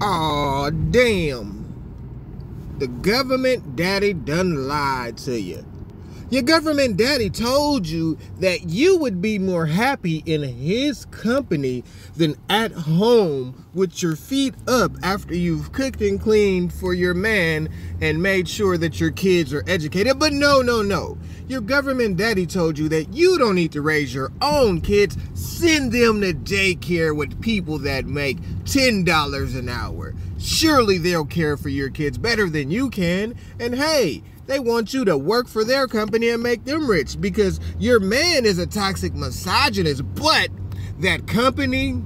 Aw, damn. The government daddy done lied to you. Your government daddy told you that you would be more happy in his company than at home with your feet up after you've cooked and cleaned for your man and made sure that your kids are educated. But no, no, no. Your government daddy told you that you don't need to raise your own kids. Send them to daycare with people that make $10 an hour. Surely they'll care for your kids better than you can. And hey, they want you to work for their company and make them rich because your man is a toxic misogynist, but that company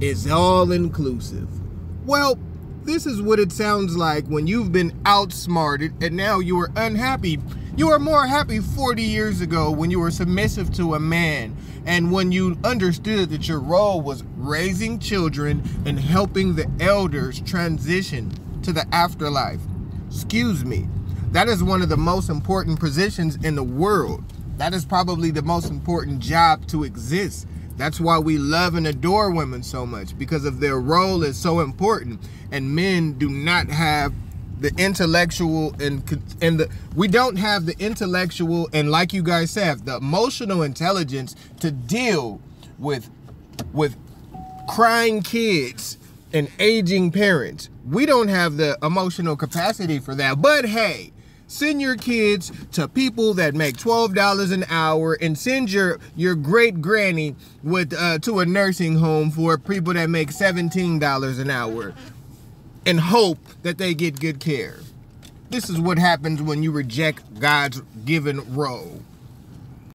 is all inclusive. Well, this is what it sounds like when you've been outsmarted and now you are unhappy. You were more happy 40 years ago when you were submissive to a man and when you understood that your role was raising children and helping the elders transition to the afterlife. Excuse me. That is one of the most important positions in the world. That is probably the most important job to exist. That's why we love and adore women so much because of their role is so important. And men do not have the intellectual and and the we don't have the intellectual and like you guys said the emotional intelligence to deal with with crying kids and aging parents. We don't have the emotional capacity for that. But hey, send your kids to people that make $12 an hour and send your your great granny with uh, to a nursing home for people that make $17 an hour and hope that they get good care. This is what happens when you reject God's given role